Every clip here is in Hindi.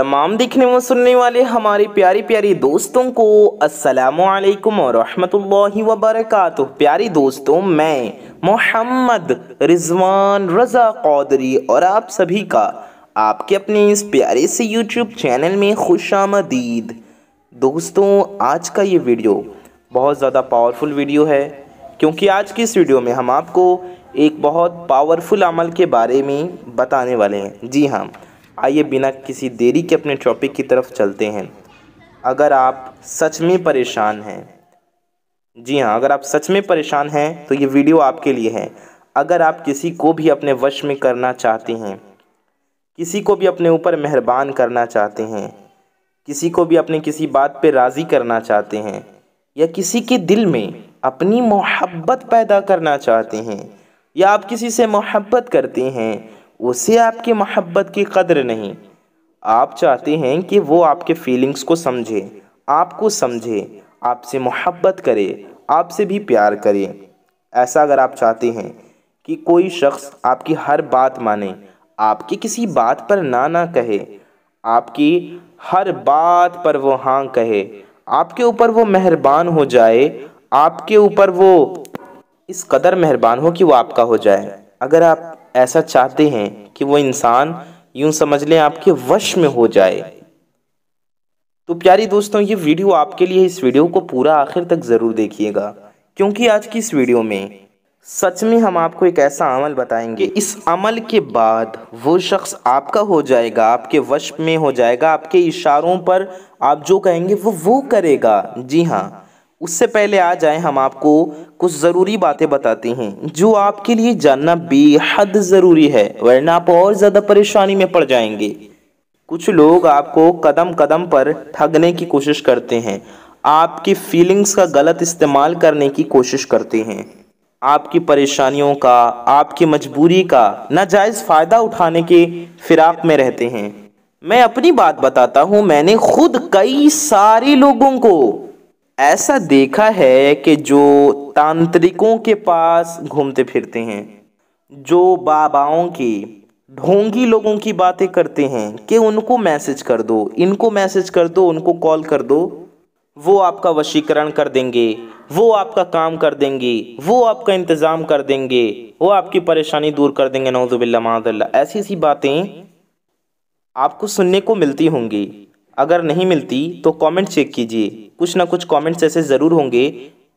तमाम देखने व सुनने वाले हमारे प्यारी प्यारी दोस्तों को असलकम वरहमतुल्लाहि वबरकातुह प्यारी दोस्तों, मैं मोहम्मद रिजवान रज़ा कौदरी और आप सभी का आपके अपने इस प्यारे से यूट्यूब चैनल में खुश आमदीद। दोस्तों, आज का ये वीडियो बहुत ज़्यादा पावरफुल वीडियो है, क्योंकि आज की इस वीडियो में हम आपको एक बहुत पावरफुल अमल के बारे में बताने वाले हैं। जी हाँ आइए बिना किसी देरी के अपने टॉपिक की तरफ़ चलते हैं। अगर आप सच में परेशान हैं, जी हाँ अगर आप सच में परेशान हैं तो ये वीडियो आपके लिए है। अगर आप किसी को भी अपने वश में करना चाहते हैं, किसी को भी अपने ऊपर मेहरबान करना चाहते हैं, किसी को भी अपने किसी बात पे राज़ी करना चाहते हैं, या किसी के दिल में अपनी मोहब्बत पैदा करना चाहते हैं, या आप किसी से मोहब्बत करते हैं उसे आपकी मोहब्बत की कदर नहीं। आप चाहते हैं कि वो आपके फीलिंग्स को समझे, आपको समझे, आपसे मोहब्बत करे, आपसे भी प्यार करे। ऐसा अगर आप चाहते हैं कि कोई शख्स आपकी हर बात माने, आपकी किसी बात पर ना ना कहे, आपकी हर बात पर वो हाँ कहे, आपके ऊपर वो मेहरबान हो जाए, आपके ऊपर वो इस कदर मेहरबान हो कि वो आपका हो जाए। अगर आप ऐसा चाहते हैं कि वो इंसान यूँ समझ लें आपके वश में हो जाए। तो प्यारी दोस्तों, ये वीडियो आपके लिए इस वीडियो को पूरा आखिर तक ज़रूर देखिएगा, क्योंकि आज की इस वीडियो में सच में हम आपको एक ऐसा अमल बताएँगे। इस अमल के बाद वो शख्स आपका हो जाएगा, आपके वश में हो जाएगा, आपके इशारों पर आप जो कहेंगे वो वो करेगा। जी हाँ उससे पहले आ जाए, हम आपको कुछ ज़रूरी बातें बताते हैं, जो आपके लिए जानना बेहद ज़रूरी है, वरना आप और ज़्यादा परेशानी में पड़ जाएँगे। कुछ लोग आपको कदम कदम पर ठगने की कोशिश करते हैं, आपकी फीलिंग्स का गलत इस्तेमाल करने की कोशिश करते हैं। आपकी परेशानियों का, आपकी मजबूरी का नाजायज़ फ़ायदा उठाने के फिराक में रहते हैं। मैं अपनी बात बताता हूँ, मैंने खुद कई सारे लोगों को ऐसा देखा है कि जो तांत्रिकों के पास घूमते फिरते हैं, जो बाबाओं की ढोंगी लोगों की बातें करते हैं कि उनको मैसेज कर दो, इनको मैसेज कर दो, उनको कॉल कर दो, वो आपका वशीकरण कर देंगे, वो आपका काम कर देंगे, वो आपका इंतज़ाम कर देंगे, वो आपकी परेशानी दूर कर देंगे नौजुबिल्ला मादल्ला। ऐसी ऐसी बातें आपको सुनने को मिलती होंगी। अगर नहीं मिलती तो कमेंट चेक कीजिए। कुछ ना कुछ कमेंट्स ऐसे ज़रूर होंगे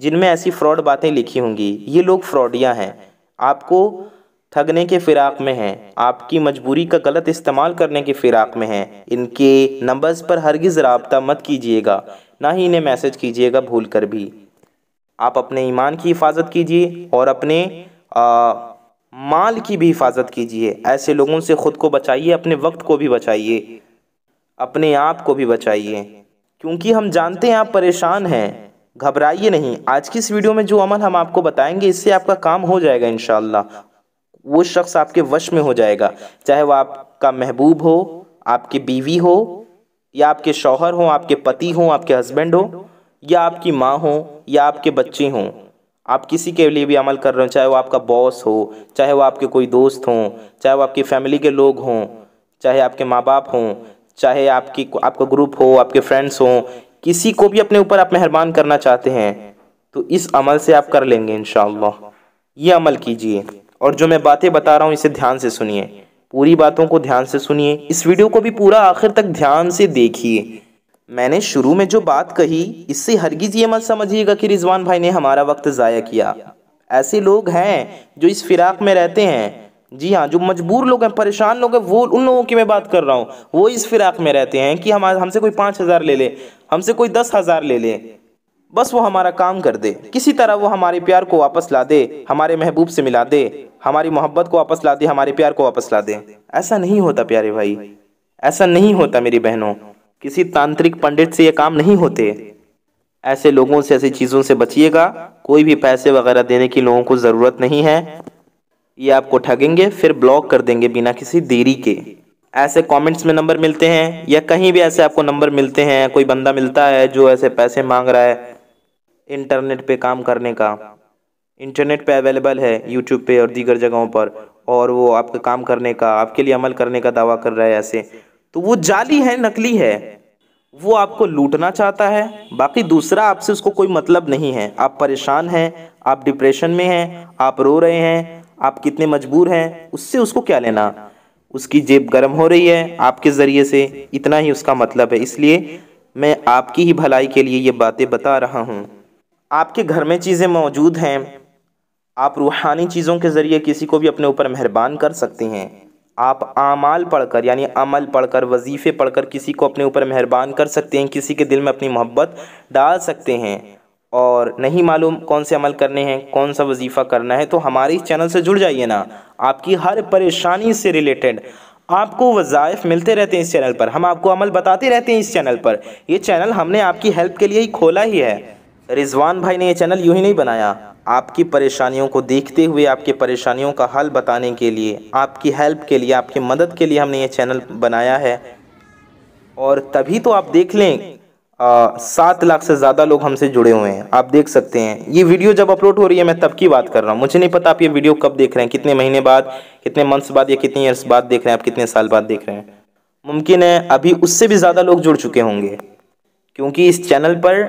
जिनमें ऐसी फ्रॉड बातें लिखी होंगी। ये लोग फ्रॉडियाँ हैं। आपको ठगने के फिराक में हैं। आपकी मजबूरी का गलत इस्तेमाल करने के फिराक में हैं। इनके नंबर्स पर हरगिज़ रबता मत कीजिएगा। ना ही इन्हें मैसेज कीजिएगा भूल कर भी। आप अपने ईमान की हिफाजत कीजिए और अपने आ, माल की भी हिफाजत कीजिए। ऐसे लोगों से ख़ुद को बचाइए अपने वक्त को भी बचाइए। अपने आप को भी बचाइए। क्योंकि हम जानते हैं आप परेशान हैं। घबराइए नहीं। आज की इस वीडियो में जो अमल हम आपको बताएँगे, इससे आपका काम हो जाएगा इन वो शख्स आपके वश में हो जाएगा। चाहे वो आपका महबूब हो, आपकी बीवी हो, या आपके शौहर हो, आपके पति हो, आपके हस्बैंड हो, या आपकी माँ हो, या आपके बच्चे हों। आप किसी के लिए भी अमल कर रहे हो, चाहे वो आपका बॉस हो, चाहे वो आपके कोई दोस्त हों, चाहे वो आपकी फैमिली के लोग हों, चाहे आपके माँ बाप हों चाहे आपकी आपका ग्रुप हो, आपके फ्रेंड्स हो, किसी को भी अपने ऊपर आप मेहरबान करना चाहते हैं तो इस अमल से आप कर लेंगे इन ये अमल कीजिए। और जो मैं बातें बता रहा हूँ, इसे ध्यान से सुनिए। पूरी बातों को ध्यान से सुनिए। इस वीडियो को भी पूरा आखिर तक ध्यान से देखिए। मैंने शुरू में जो बात कही, इससे हरगिज़ ये मत समझिएगा कि रिजवान भाई ने हमारा वक्त ज़ाया किया। ऐसे लोग हैं जो इस फिराक में रहते हैं। जी हाँ जो मजबूर लोग हैं, परेशान लोग हैं, वो उन लोगों की मैं बात कर रहा हूँ। वो इस फिराक में रहते हैं कि हम हमसे कोई पाँच हज़ार ले ले, हमसे कोई दस हज़ार ले ले। बस वो हमारा काम कर दे। किसी तरह वो हमारे प्यार को वापस ला दे, हमारे महबूब से मिला दे, हमारी मोहब्बत को वापस ला दे, हमारे प्यार को वापस ला दे। ऐसा नहीं होता प्यारे भाई। ऐसा नहीं होता मेरी बहनों। किसी तांत्रिक पंडित से ये काम नहीं होते। ऐसे लोगों से, ऐसी चीज़ों से बचिएगा। कोई भी पैसे वगैरह देने की लोगों को ज़रूरत नहीं है। ये आपको ठगेंगे, फिर ब्लॉक कर देंगे बिना किसी देरी के। ऐसे कमेंट्स में नंबर मिलते हैं, या कहीं भी ऐसे आपको नंबर मिलते हैं कोई बंदा मिलता है जो ऐसे पैसे मांग रहा है इंटरनेट पे काम करने का। इंटरनेट पे अवेलेबल है यूट्यूब पे और दीगर जगहों पर, और वो आपके काम करने का, आपके लिए अमल करने का दावा कर रहा है ऐसे। तो वो जाली है, नकली है। वो आपको लूटना चाहता है, बाकी दूसरा आपसे उसको कोई मतलब नहीं है। आप परेशान हैं, आप डिप्रेशन में हैं, आप रो रहे हैं आप कितने मजबूर हैं, उससे उसको क्या लेना? उसकी जेब गर्म हो रही है, आपके ज़रिए से इतना ही उसका मतलब है। इसलिए मैं आपकी ही भलाई के लिए ये बातें बता रहा हूँ। आपके घर में चीज़ें मौजूद हैं। आप रूहानी चीज़ों के ज़रिए किसी को भी अपने ऊपर मेहरबान कर सकते हैं। आप आमाल पढ़कर, यानी अमल पढ़कर, वजीफ़े पढ़कर किसी को अपने ऊपर मेहरबान कर सकते हैं, किसी के दिल में अपनी मोहब्बत डाल सकते हैं। और नहीं मालूम कौन से अमल करने हैं, कौन सा वजीफ़ा करना है तो हमारे इस चैनल से जुड़ जाइए ना। आपकी हर परेशानी से रिलेटेड आपको वज़ाइफ मिलते रहते हैं इस चैनल पर। हम आपको अमल बताते रहते हैं इस चैनल पर। ये चैनल हमने आपकी हेल्प के लिए ही खोला ही है। रिजवान भाई ने ये चैनल यूँ ही नहीं बनाया। आपकी परेशानियों को देखते हुए, आपकी परेशानियों का हल बताने के लिए, आपकी हेल्प के लिए, आपकी मदद के लिए हमने ये चैनल बनाया है। और तभी तो आप देख लें सात लाख से ज़्यादा लोग हमसे जुड़े हुए हैं। आप देख सकते हैं। ये वीडियो जब अपलोड हो रही है, मैं तब की बात कर रहा हूँ। मुझे नहीं पता आप ये वीडियो कब देख रहे हैं, कितने महीने बाद, कितने मंथ्स बाद या कितने ईयर्स बाद देख रहे हैं, आप कितने साल बाद देख रहे हैं। मुमकिन है अभी उससे भी ज़्यादा लोग जुड़ चुके होंगे, क्योंकि इस चैनल पर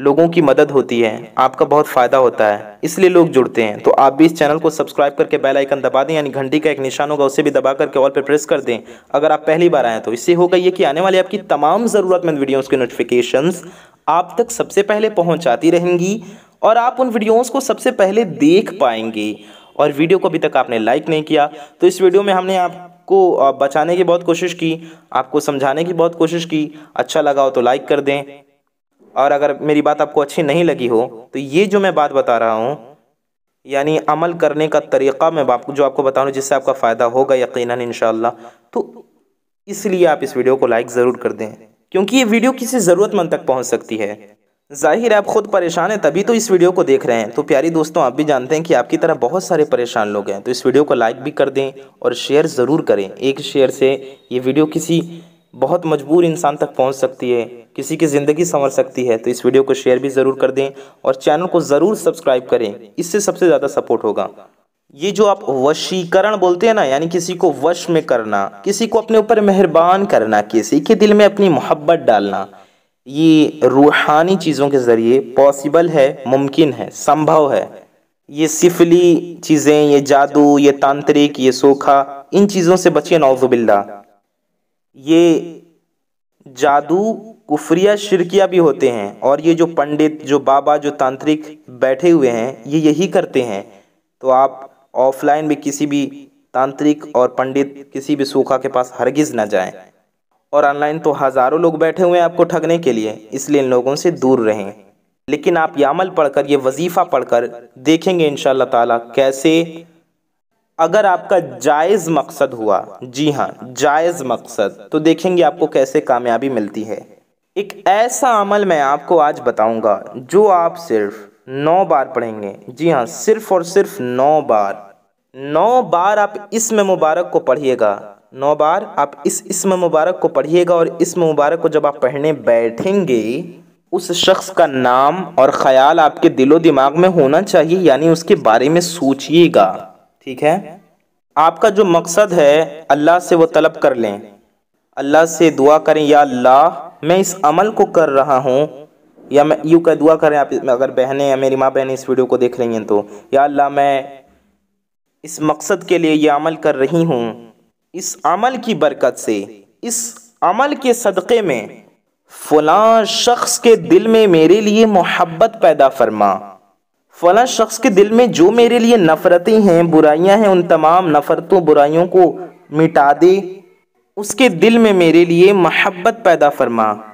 लोगों की मदद होती है, आपका बहुत फ़ायदा होता है। इसलिए लोग जुड़ते हैं। तो आप भी इस चैनल को सब्सक्राइब करके बेल आइकन दबा दें, यानी घंटी का एक निशान होगा, उसे भी दबा करके ऑल पर प्रेस कर दें। अगर आप पहली बार आए तो इससे होगा ये कि आने वाली आपकी तमाम ज़रूरतमंद वीडियोज़ के नोटिफिकेशंस आप तक सबसे पहले पहुँचाती रहेंगी और आप उन वीडियोज़ को सबसे पहले देख पाएँगे। और वीडियो को अभी तक आपने लाइक नहीं किया तो इस वीडियो में हमने आपको बचाने की बहुत कोशिश की, आपको समझाने की बहुत कोशिश की। अच्छा लगा हो तो लाइक कर दें। और अगर मेरी बात आपको अच्छी नहीं लगी हो तो ये जो मैं बात बता रहा हूँ, यानी अमल करने का तरीक़ा मैं आपको जो आपको बता रहा हूँ, जिससे आपका फ़ायदा होगा यकीनन इन तो इसलिए आप इस वीडियो को लाइक ज़रूर कर दें, क्योंकि ये वीडियो किसी ज़रूरतमंद तक पहुँच सकती है। ज़ाहिर है, आप खुद परेशान हैं, तभी तो इस वीडियो को देख रहे हैं। तो प्यारी दोस्तों, आप भी जानते हैं कि आपकी तरह बहुत सारे परेशान लोग हैं। तो इस वीडियो को लाइक भी कर दें और शेयर ज़रूर करें। एक शेयर से ये वीडियो किसी बहुत मजबूर इंसान तक पहुँच सकती है, किसी की ज़िंदगी संवर सकती है तो इस वीडियो को शेयर भी ज़रूर कर दें और चैनल को ज़रूर सब्सक्राइब करें, इससे सबसे ज़्यादा सपोर्ट होगा। ये जो आप वशीकरण बोलते हैं ना, यानी किसी को वश में करना, किसी को अपने ऊपर मेहरबान करना, किसी के दिल में अपनी मोहब्बत डालना, ये रूहानी चीज़ों के ज़रिए पॉसिबल है, मुमकिन है, संभव है। ये सिफली चीज़ें, ये जादू, ये तांत्रिक, ये सोखा, इन चीज़ों से बचिए नौजुबिल्ला ये जादू कुफरिया शिरकिया भी होते हैं और ये जो पंडित, जो बाबा, जो तांत्रिक बैठे हुए हैं, ये यही करते हैं। तो आप ऑफलाइन भी किसी भी तांत्रिक और पंडित, किसी भी सूखा के पास हरगिज़ ना जाएँ। और ऑनलाइन तो हज़ारों लोग बैठे हुए हैं आपको ठगने के लिए, इसलिए इन लोगों से दूर रहें। लेकिन आप यामल पढ़कर, ये वजीफ़ा पढ़कर देखेंगे इन ताला कैसे अगर आपका जायज़ मकसद हुआ, जी हाँ जायज़ मकसद तो देखेंगे आपको कैसे कामयाबी मिलती है। एक ऐसा अमल मैं आपको आज बताऊँगा, जो आप सिर्फ़ नौ बार पढ़ेंगे। जी हाँ सिर्फ़ और सिर्फ़ नौ बार। नौ बार आप इसम मुबारक को पढ़िएगा। नौ बार आप इस इसम मुबारक को पढ़िएगा और इसम मुबारक को जब आप पढ़ने बैठेंगे, उस शख्स का नाम और ख्याल आपके दिलो दिमाग में होना चाहिए, यानी उसके बारे में सोचिएगा। ठीक है? आपका जो मकसद है, अल्लाह से वो तलब कर लें। अल्लाह से दुआ करें, या अल्लाह, मैं इस अमल को कर रहा हूँ। या मैं यूँ कह, दुआ करें, आप अगर बहनें या मेरी माँ बहनें इस वीडियो को देख रही हैं तो या अल्लाह, मैं इस मकसद के लिए ये अमल कर रही हूँ। इस अमल की बरकत से, इस अमल के सदक़े में, फ़लाँ शख्स के दिल में मेरे लिए मोहब्बत पैदा फरमा। फला शख्स के दिल में जो मेरे लिए नफ़रतें हैं, बुराइयाँ हैं, उन तमाम नफ़रतों, बुराइयों को मिटा दे। उसके दिल में मेरे लिए महब्बत पैदा फरमा।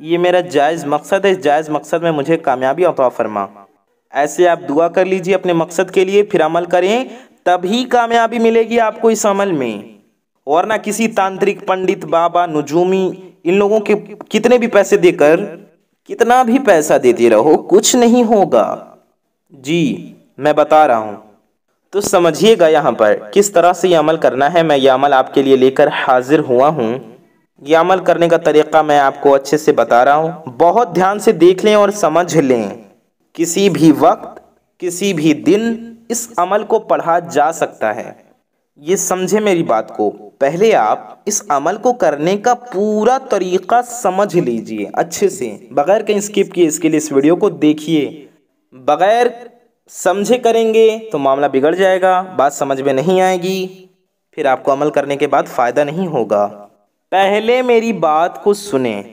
ये मेरा जायज़ मकसद है। इस जायज़ मकसद में मुझे कामयाबी अता फरमा। ऐसे आप दुआ कर लीजिए अपने मकसद के लिए, फिर अमल करें, तभी कामयाबी मिलेगी आपको इस अमल में। वरना किसी तांत्रिक पंडित, बाबा, नजूमी, इन लोगों के कितने भी पैसे देकर, कितना भी पैसा देते रहो, कुछ नहीं होगा। जी, मैं बता रहा हूँ। तो समझिएगा यहाँ पर, किस तरह से ये अमल करना है। मैं ये अमल आपके लिए लेकर हाजिर हुआ हूँ। ये अमल करने का तरीक़ा मैं आपको अच्छे से बता रहा हूँ। बहुत ध्यान से देख लें और समझ लें। किसी भी वक्त, किसी भी दिन इस अमल को पढ़ा जा सकता है। ये समझे मेरी बात को। पहले आप इस अमल को करने का पूरा तरीका समझ लीजिए अच्छे से। बगैर कहीं स्किप किए इसके लिए इस वीडियो को देखिए। बगैर समझे करेंगे तो मामला बिगड़ जाएगा, बात समझ में नहीं आएगी। फिर आपको अमल करने के बाद फ़ायदा नहीं होगा। पहले मेरी बात को सुने।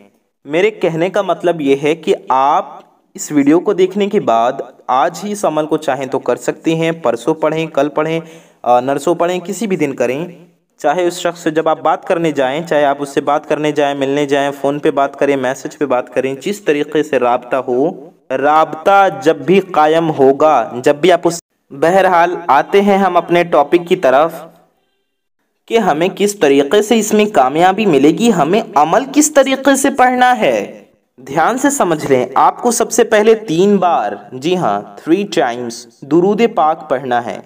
मेरे कहने का मतलब ये है कि आप इस वीडियो को देखने के बाद आज ही इस अमल को चाहें तो कर सकते हैं, परसों पढ़ें, कल पढ़ें नरसों पढ़ें, किसी भी दिन करें। चाहे उस शख्स से जब आप बात करने जाएँ, चाहे आप उससे बात करने जाएँ, मिलने जाएँ, फ़ोन पे बात करें, मैसेज पे बात करें, जिस तरीके से रबता हो रबता जब भी कायम होगा, जब भी आप उस बहरहाल आते हैं हम अपने टॉपिक की तरफ़, कि हमें किस तरीके से इसमें कामयाबी मिलेगी, हमें अमल किस तरीके से पढ़ना है? ध्यान से समझ लें, आपको सबसे पहले तीन बार, जी हाँ थ्री टाइम्स दुरूद पाक पढ़ना है।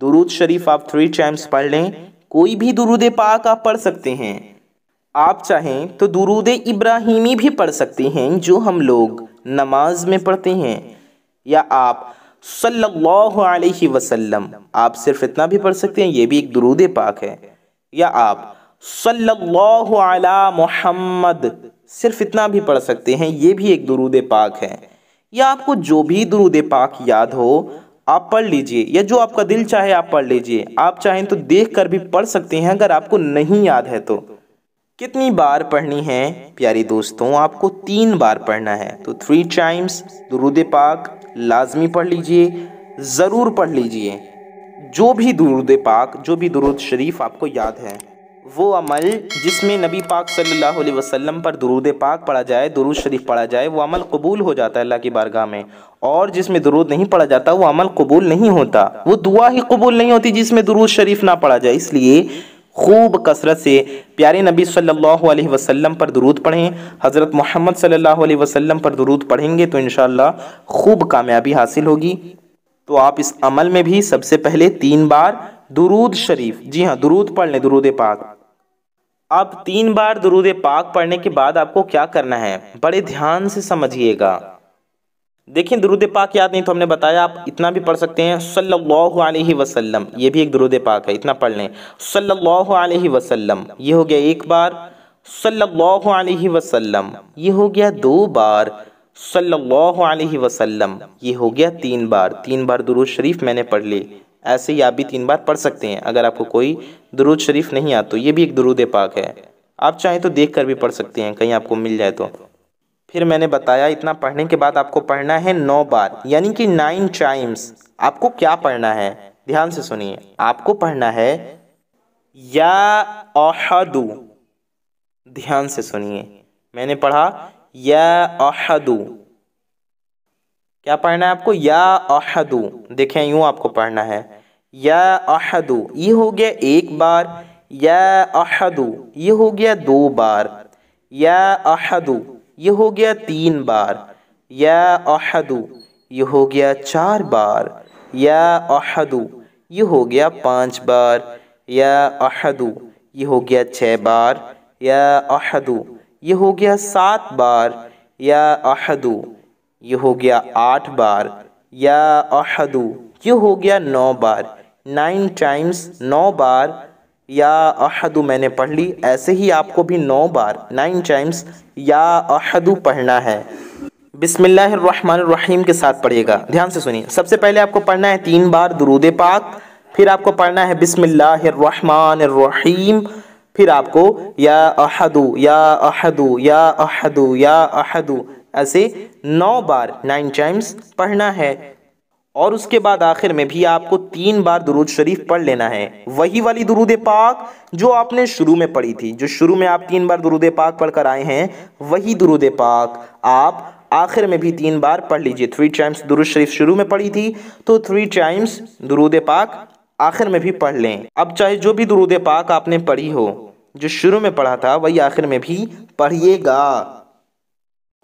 दुरूद शरीफ आप थ्री टाइम्स पढ़ लें, कोई भी दुरूद पाक आप पढ़ सकते हैं। आप चाहें तो दुरूद इब्राहिमी भी पढ़ सकते हैं, जो हम लोग नमाज़ में पढ़ते हैं। या आप सल्लल्लाहु अलैहि वसल्लम, आप सिर्फ़ इतना भी पढ़ सकते हैं, ये भी एक दुरूद पाक है। या आप सल्लल्लाहु अला मोहम्मद, सिर्फ़ इतना भी पढ़ सकते हैं, ये भी एक दुरूद पाक है। या आपको जो भी दुरूद पाक याद हो, आप पढ़ लीजिए, या जो आपका दिल चाहे आप पढ़ लीजिए। आप चाहें तो देख कर भी पढ़ सकते हैं, अगर आपको नहीं याद है तो। कितनी बार पढ़नी है? प्यारी दोस्तों, आपको तीन बार पढ़ना है। तो थ्री टाइम्स दुरूद पाक, लाजमी पढ़ लीजिए, ज़रूर पढ़ लीजिए। जो भी दुरूद पाक, जो भी दुरूद शरीफ आपको याद है, वो अमल जिसमें नबी पाक सल्लल्लाहु अलैहि वसल्लम पर दुरूद पाक पढ़ा जाए, दुरूद शरीफ पढ़ा जाए, वो अमल कबूल हो जाता है अल्लाह की बारगाह में। और जिसमें दुरूद नहीं पढ़ा जाता, वो अमल कबूल नहीं होता। वो दुआ ही कबूल नहीं होती जिसमें दुरूद शरीफ ना पढ़ा जाए। इसलिए खूब कसरत से प्यारे नबी सल्लल्लाहु अलैहि वसल्लम पर दुरूद पढ़ें। हज़रत मोहम्मद सल्लल्लाहु अलैहि वसल्लम पर दुरूद पढ़ेंगे तो इन खूब कामयाबी हासिल होगी। तो आप इस अमल में भी सबसे पहले तीन बार दुरूद शरीफ, जी हाँ दुरूद पढ़ लें, दुरूद पाक। अब तीन बार दुरूद पाक पढ़ने के बाद आपको क्या करना है? बड़े ध्यान से समझिएगा। देखिए, दरुद पाक याद नहीं तो हमने बताया, आप इतना भी पढ़ सकते हैं, सल्लल्लाहु अलैहि वसल्लम। ये भी एक दरुद पाक है, इतना पढ़ लें। सल्लल्लाहु अलैहि वसल्लम, ये हो गया एक बार। सल्लल्लाहु अलैहि वसल्लम, ये हो गया दो बार। सल्लल्लाहु अलैहि वसल्लम, ये हो गया तीन बार। तीन बार दुरूद शरीफ मैंने पढ़ ली। ऐसे ही आप भी तीन बार पढ़ सकते हैं, अगर आपको कोई दुरूद शरीफ नहीं आता तो ये भी एक दरुद पाक है। आप चाहें तो देख कर भी पढ़ सकते हैं, कहीं आपको मिल जाए तो। फिर मैंने बताया, इतना पढ़ने के बाद आपको पढ़ना है नौ बार, यानी कि नाइन टाइम्स आपको क्या पढ़ना है? ध्यान से सुनिए। आपको पढ़ना है, या अहदु। ध्यान से सुनिए। मैंने पढ़ा, या अहदु। क्या पढ़ना है आपको? या अहदु। देखें, यूँ आपको पढ़ना है। या अहदु। ये हो गया एक बार। या अहदु। ये हो गया दो बार। या अहदु। ये हो गया तीन बार। या अहदु, ये हो गया चार बार। या अहदु, ये हो गया पाँच बार। या अहदु, ये हो गया छः बार। या अहदु, ये हो गया सात बार। या अहदु, ये हो गया आठ बार। या अहदु, ये हो गया नौ बार। नाइन टाइम्स नौ बार। या अहदु मैंने पढ़ ली, ऐसे ही आपको भी नौ बार नाइन टाइम्स या अहदु पढ़ना है। बिस्मिल्लाहिर्रहमानिर्रहीम के साथ पढ़िएगा। ध्यान से सुनिए। सबसे पहले आपको पढ़ना है तीन बार दरूद पाक, फिर आपको पढ़ना है बिस्मिल्लाहिर्रहमानिर्रहीम, फिर आपको या अहदु या अहदु या अहदु या अहदु, ऐसे नौ बार नाइन टाइम्स पढ़ना है। और उसके बाद आखिर में भी आपको तीन बार दुरूद शरीफ पढ़ लेना है। वही वाली दुरूद पाक जो आपने शुरू में पढ़ी थी, जो शुरू में आप तीन बार दुरूद पाक पढ़कर आए हैं, वही दुरूद पाक आप आखिर में भी तीन बार पढ़ लीजिए। थ्री टाइम्स दुरूद शरीफ शुरू में पढ़ी थी तो थ्री टाइम्स दुरूद पाक आखिर में भी पढ़ लें। अब चाहे जो भी दुरूद पाक आपने पढ़ी हो, जो शुरू में पढ़ा था, वही आखिर में भी पढ़िएगा।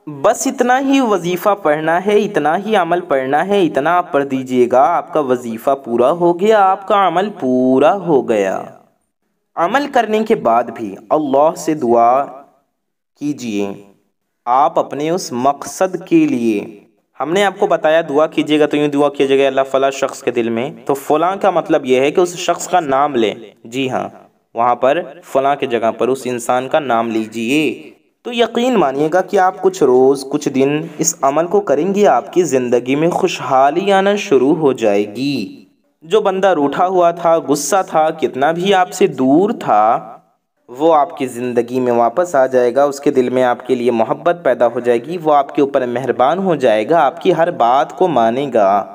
बस इतना ही वजीफ़ा पढ़ना है, इतना ही अमल पढ़ना है, इतना आप पढ़ दीजिएगा, आपका वजीफ़ा पूरा हो गया, आपका अमल पूरा हो गया। अमल करने के बाद भी अल्लाह से दुआ कीजिए, आप अपने उस मकसद के लिए। हमने आपको बताया, दुआ कीजिएगा तो यूँ दुआ कीजिएगा, अल्लाह फ़ला शख्स के दिल में। तो फ़लाँ का मतलब यह है कि उस शख्स का नाम लें। जी हाँ वहाँ पर फ़लाँ के जगह पर उस इंसान का नाम लीजिए। तो यकीन मानिएगा कि आप कुछ रोज़, कुछ दिन इस अमल को करेंगे, आपकी ज़िंदगी में खुशहाली आना शुरू हो जाएगी। जो बंदा रूठा हुआ था, गुस्सा था, कितना भी आपसे दूर था, वो आपकी ज़िंदगी में वापस आ जाएगा, उसके दिल में आपके लिए मोहब्बत पैदा हो जाएगी, वो आपके ऊपर मेहरबान हो जाएगा, आपकी हर बात को मानेगा।